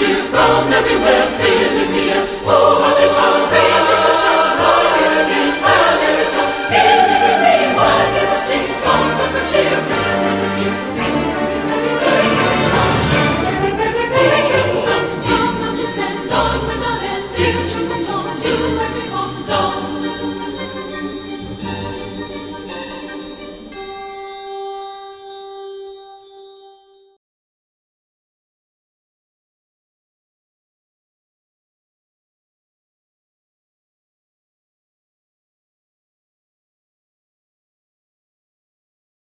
cheer from everywhere, feeling the air. Oh, how they raising the sound, people sing songs of the cheer.